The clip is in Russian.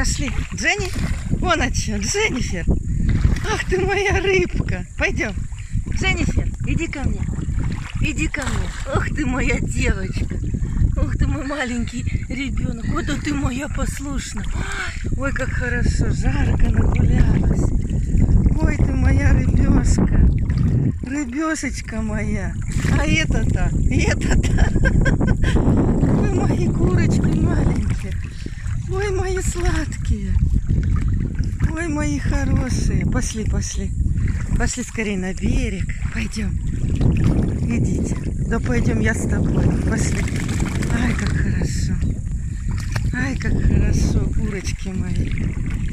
Пошли. Дженни? Вон от что, Дженнифер. Ах ты моя рыбка. Пойдем. Дженнифер, иди ко мне. Иди ко мне. Ох ты моя девочка. Ух ты мой маленький ребенок. Вот ты моя послушная. Ой, как хорошо. Жарко нагулялась. Ой, ты моя рыбешка. Рыбешечка моя. А это-то, это-то. Вы мои курочки маленькие. Ой, мои сладкие. Ой, мои хорошие. Пошли, пошли. Пошли скорее на берег. Пойдем. Идите. Да пойдем я с тобой. Пошли. Ай, как хорошо. Ай, как хорошо, курочки мои.